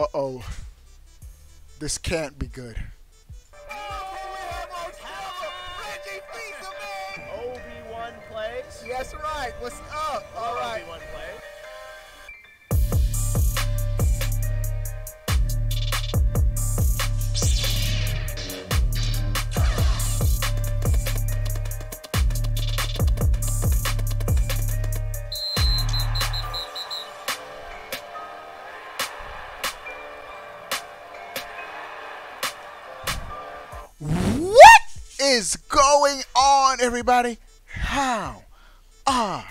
Uh oh. This can't be good. Obi-Wan plays. Yes, right. What's up? All right. Everybody? How are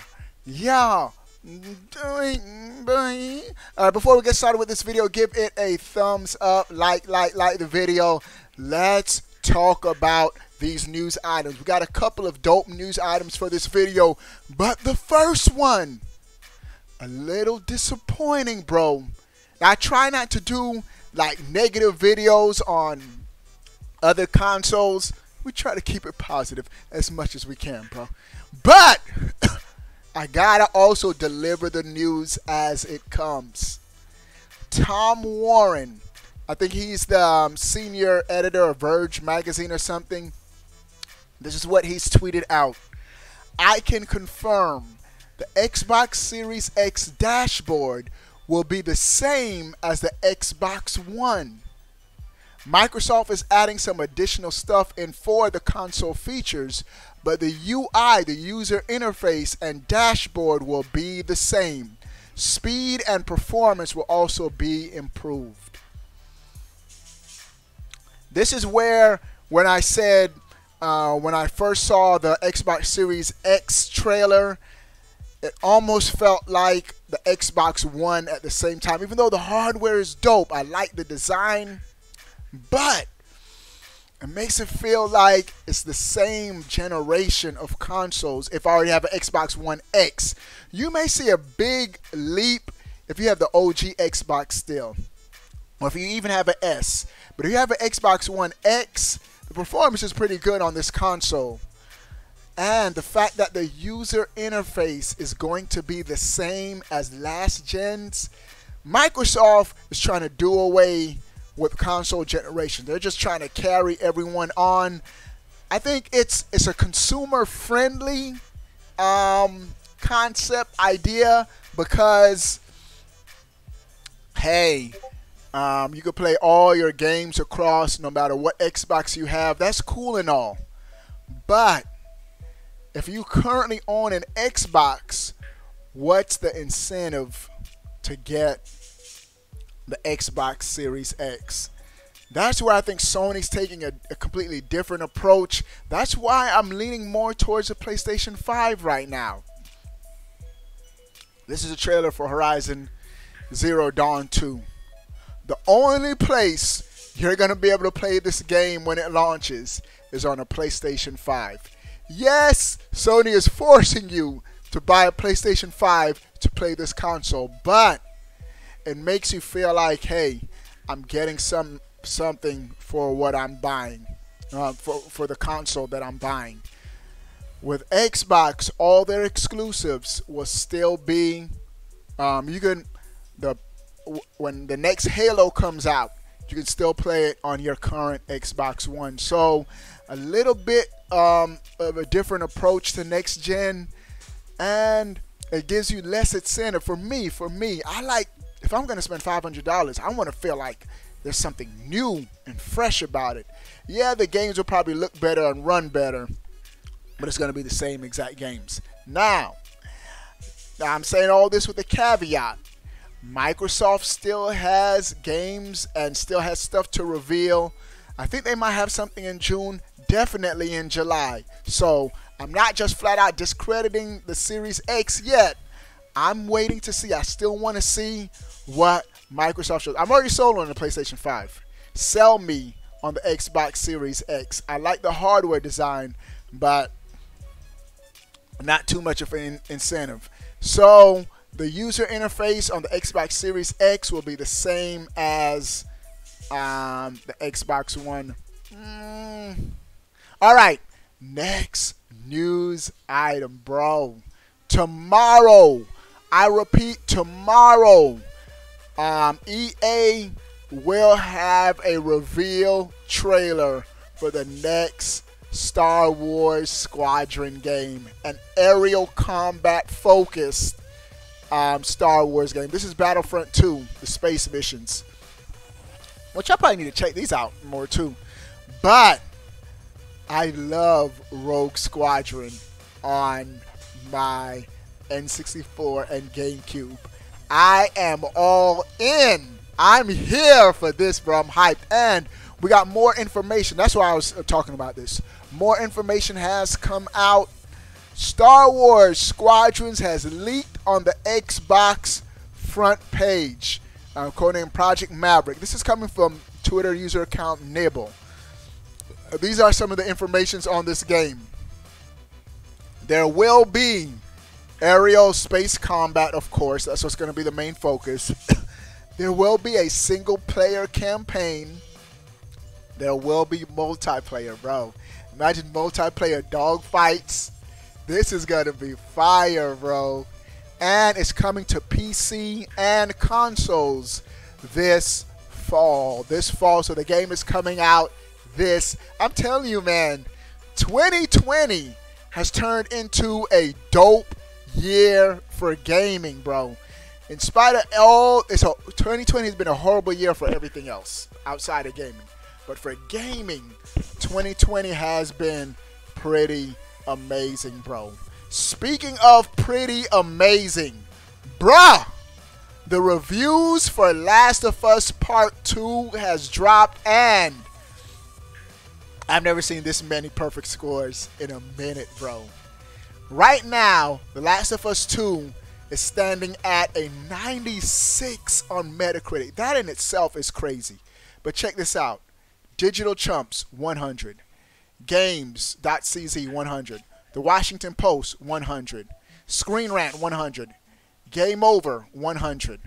y'all doing, boy? All right, before we get started with this video, give it a thumbs up, like, like, like the video. Let's talk about these news items. We got a couple of dope news items for this video, but the first one, a little disappointing, bro. Now, I try not to do like negative videos on other consoles, we try to keep it positive as much as we can, bro. But I gotta also deliver the news as it comes. Tom Warren, I think he's the um, senior editor of Verge magazine or something. This is what he's tweeted out. I can confirm the Xbox Series X dashboard will be the same as the Xbox One. Microsoft is adding some additional stuff in for the console features, but the UI, the user interface, and dashboard will be the same. Speed and performance will also be improved. This is where, when I said, uh, when I first saw the Xbox Series X trailer, it almost felt like the Xbox One at the same time. Even though the hardware is dope, I like the design but it makes it feel like it's the same generation of consoles if I already have an Xbox One X. You may see a big leap if you have the OG Xbox still, or if you even have an S. But if you have an Xbox One X, the performance is pretty good on this console. And the fact that the user interface is going to be the same as last gens, Microsoft is trying to do away with console generation. They're just trying to carry everyone on. I think it's it's a consumer friendly um, concept idea because hey, um, you can play all your games across no matter what Xbox you have. That's cool and all, but if you currently own an Xbox, what's the incentive to get the Xbox Series X. That's where I think Sony's taking a, a, completely different approach. That's why I'm leaning more towards the PlayStation 5 right now. This is a trailer for Horizon Zero Dawn 2. The only place you're going to be able to play this game when it launches is on a PlayStation 5. Yes, Sony is forcing you to buy a PlayStation 5 to play this console, but it makes you feel like, hey, I'm getting some something for what I'm buying, uh, for for the console that I'm buying. With Xbox, all their exclusives will still be. Um, you can the when the next Halo comes out, you can still play it on your current Xbox One. So a little bit um, of a different approach to next gen, and it gives you less incentive. For me, for me, I like if I'm going to spend $500, I want to feel like there's something new and fresh about it. Yeah, the games will probably look better and run better, but it's going to be the same exact games. Now, now I'm saying all this with a caveat. Microsoft still has games and still has stuff to reveal. I think they might have something in June, definitely in July. So I'm not just flat out discrediting the Series X yet. I'm waiting to see. I still want to see what Microsoft shows. I'm already sold on the PlayStation 5. Sell me on the Xbox Series X. I like the hardware design, but not too much of an incentive. So the user interface on the Xbox Series X will be the same as um, the Xbox One. Mm. All right, next news item, bro. Tomorrow, I repeat, tomorrow Um, EA will have a reveal trailer for the next Star Wars Squadron game, an aerial combat focused um, Star Wars game. This is Battlefront 2, the space missions, which I probably need to check these out more too. But I love Rogue Squadron on my N64 and GameCube. I am all in. I'm here for this, bro. I'm hyped. And we got more information. That's why I was uh, talking about this. More information has come out. Star Wars Squadrons has leaked on the Xbox front page, uh, codenamed Project Maverick. This is coming from Twitter user account Nibel. These are some of the informations on this game. There will be aerial space combat, of course. That's what's going to be the main focus. there will be a single player campaign. There will be multiplayer, bro. Imagine multiplayer dogfights. This is going to be fire, bro. And it's coming to PC and consoles this fall. This fall. So the game is coming out this. I'm telling you, man, 2020 has turned into a dope year for gaming, bro. In spite of all, it's a, 2020 has been a horrible year for everything else outside of gaming. But for gaming, 2020 has been pretty amazing, bro. Speaking of pretty amazing, bruh, the reviews for Last of Us Part 2 has dropped and I've never seen this many perfect scores in a minute, bro. Right now, The Last of Us 2 is standing at a 96 on Metacritic. That in itself is crazy. But check this out. Digital Chumps 100. Games.cz 100. The Washington Post 100. Screen Rant 100. Game Over 100.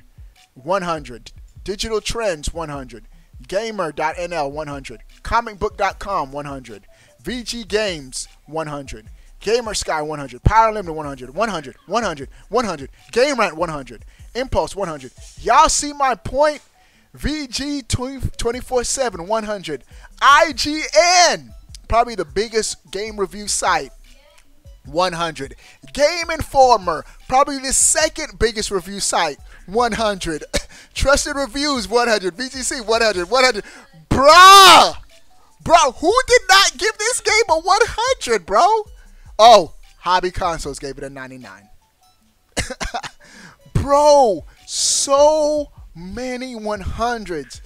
100. Digital Trends 100. Gamer.nl 100. Comicbook.com 100. VG Games 100. Gamer Sky 100, Power Limit 100, 100, 100, 100, Game Rant 100, Impulse 100. Y'all see my point? VG 24 7 100. IGN, probably the biggest game review site. 100. Game Informer, probably the second biggest review site. 100. Trusted Reviews, 100. VGC, 100. 100. Bruh! Bro, who did not give this game a 100, bro? Oh, Hobby Consoles gave it a 99. Bro, so many 100s.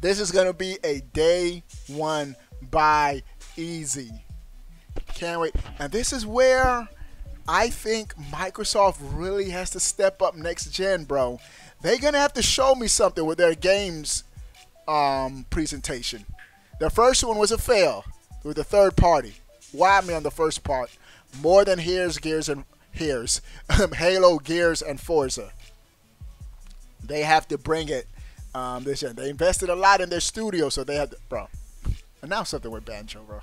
This is going to be a day one buy easy. Can't wait. And this is where I think Microsoft really has to step up next gen, bro. They're going to have to show me something with their games um, presentation. The first one was a fail with the third party whammy on the first part. More than Here's Gears and Here's Halo, Gears, and Forza. They have to bring it um, this year. They invested a lot in their studio, so they have to, bro. Announce something with Banjo, bro.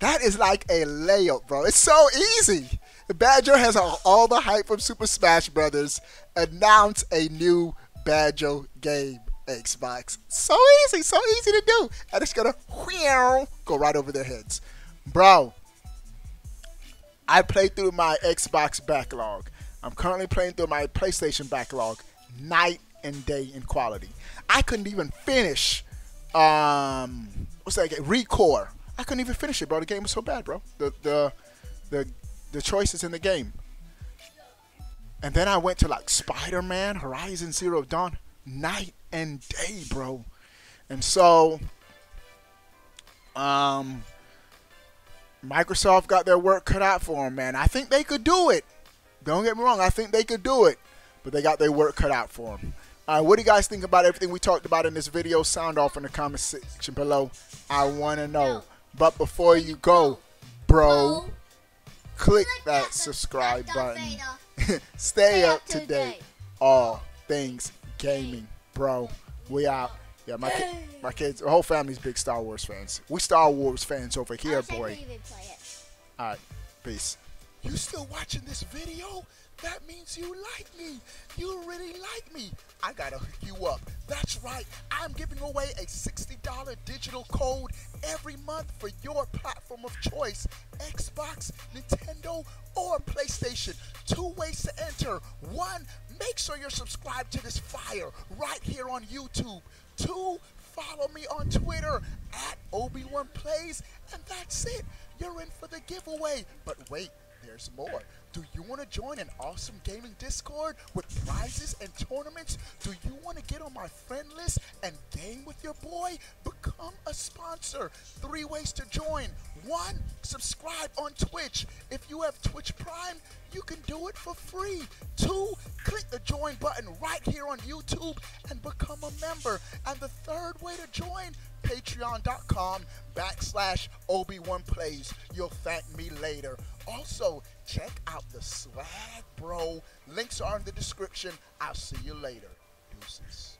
That is like a layup, bro. It's so easy. Banjo has all the hype from Super Smash Brothers. Announce a new Banjo game, Xbox. So easy, so easy to do. And it's gonna go right over their heads. Bro, I play through my Xbox backlog. I'm currently playing through my PlayStation backlog night and day in quality. I couldn't even finish um what's that game? Recore. I couldn't even finish it, bro. The game was so bad, bro. The the the the choices in the game. And then I went to like Spider-Man, Horizon Zero Dawn, night and day, bro. And so um Microsoft got their work cut out for them, man. I think they could do it. Don't get me wrong. I think they could do it, but they got their work cut out for them. All right, what do you guys think about everything we talked about in this video? Sound off in the comment section below. I want to know. But before you go, bro, click that subscribe button. Stay up to date. All things gaming, bro. We out. Yeah, my ki- my kids, my whole family's big Star Wars fans. We Star Wars fans over here, boy. All right, peace. You still watching this video? That means you like me. You really like me. I gotta hook you up. That's right. I'm giving away a $60 digital code every month for your platform of choice Xbox, Nintendo, or PlayStation. Two ways to enter. One, make sure you're subscribed to this fire right here on YouTube. Two, follow me on Twitter at Obi-Wan Plays, and that's it. You're in for the giveaway. But wait, there's more. Do you want to join an awesome gaming Discord with prizes and tournaments? Do you want to get on my friend list and game with your boy? Become a sponsor. Three ways to join. One, subscribe on Twitch. If you have Twitch Prime, you can do it for free. Two, click the join button right here on YouTube and become a member. And the third way to join, patreon.com backslash Obi-Wan Plays. You'll thank me later. Also, check out the swag, bro. Links are in the description. I'll see you later. Deuces.